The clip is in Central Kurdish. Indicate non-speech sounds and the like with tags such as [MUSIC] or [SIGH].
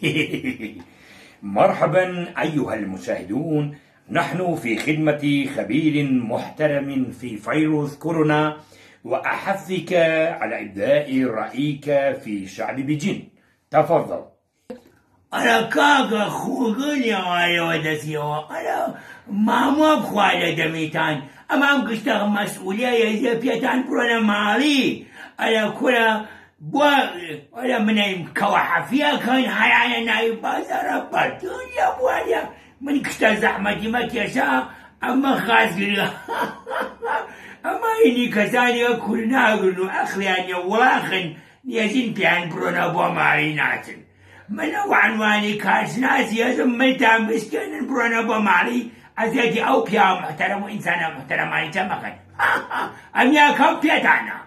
[LAUGHS] مرحبا أيها المشاهدون نحن في خدمة خبير محترم في فيروس كورونا وأحثك على إبداء رأيك في شعب بيجين تفضل أنا كاكا خوغن يا آية والدتي أنا ما ما بخوالة دميتان أمام قشتغ مسؤولية يا زيبيتان برونا معالي أنا كنا بۆە منەیم کەوە حەفیەکەین حیاە ناوی بازارە بەتونە بواە من کتە زەحمەتیمە کێشە ئەمە خازگرە [LAUGHS] ئەمە ینی کەسانیە کوور ناگرن و ئەخلیانە وڵاخن نیەزین پیان بڕۆنە بۆ ماوی ناچن منە وانوانی کارشناسی هەزم منتان بستێنن بڕۆنە بۆ ماڵی ئەزێتی ئەو پیا محتەرم و ئینسانە محتەرەمانی چەمەخن [LAUGHS] ئەمیا کەم پێتانە